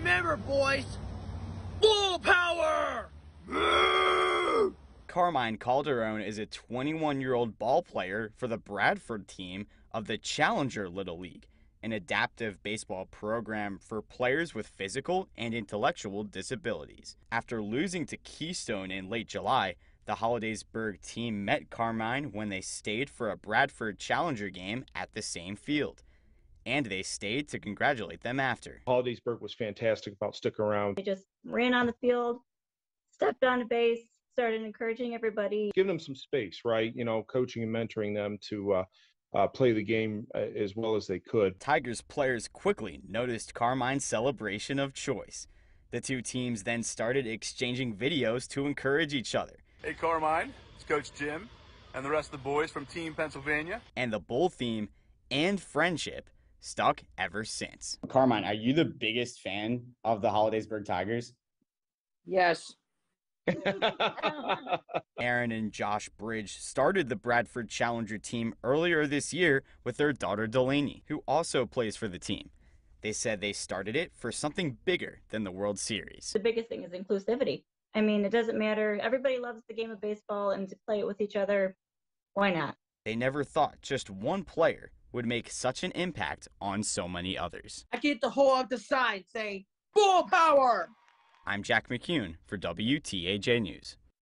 remember, boys, Bull Power! Carmine Calderon is a 21 year old ball player for the Bradford team of the Challenger Little League, an adaptive baseball program for players with physical and intellectual disabilities. After losing to Keystone in late July, the Hollidaysburg team met Carmine when they stayed for a Bradford Challenger game at the same field. And they stayed to congratulate them after. Hollidaysburg was fantastic about sticking around. They just ran on the field, stepped on a base, started encouraging everybody. Giving them some space, right? You know, coaching and mentoring them to uh, uh, play the game uh, as well as they could. Tigers players quickly noticed Carmine's celebration of choice. The two teams then started exchanging videos to encourage each other. Hey, Carmine, it's Coach Jim and the rest of the boys from Team Pennsylvania. And the bull theme and friendship stuck ever since. Carmine, are you the biggest fan of the Hollidaysburg Tigers? Yes. Aaron and Josh Bridge started the Bradford Challenger team earlier this year with their daughter Delaney, who also plays for the team. They said they started it for something bigger than the World Series. The biggest thing is inclusivity. I mean, it doesn't matter. Everybody loves the game of baseball and to play it with each other. Why not? They never thought just one player would make such an impact on so many others. I get the whole of the sign saying, Bull Power! I'm Jack McCune for WTAJ News.